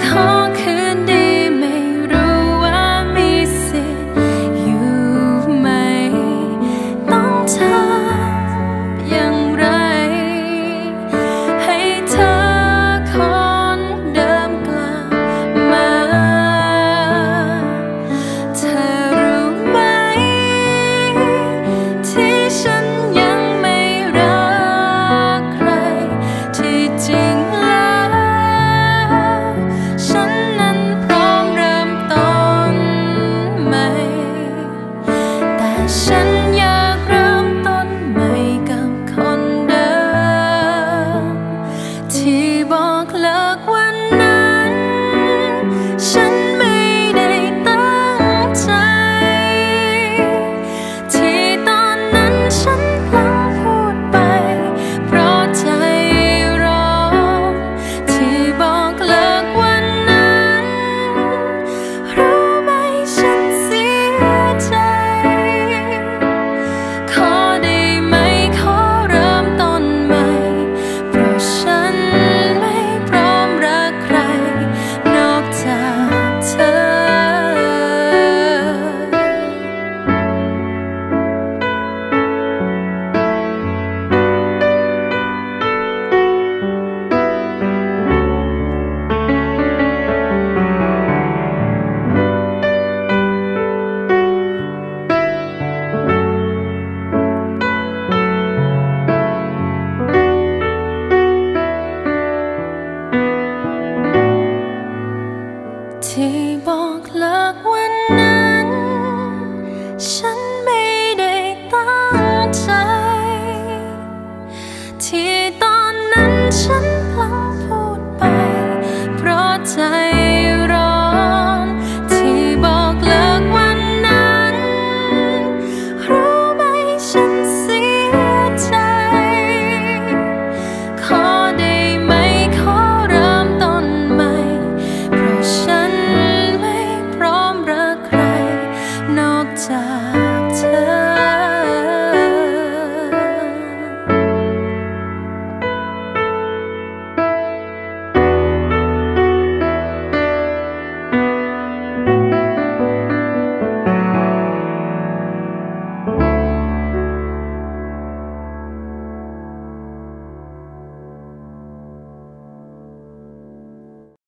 ที่ บอกเลิกวันนั้น ฉันไม่ได้ตั้งใจ ที่ตอนนั้นฉัน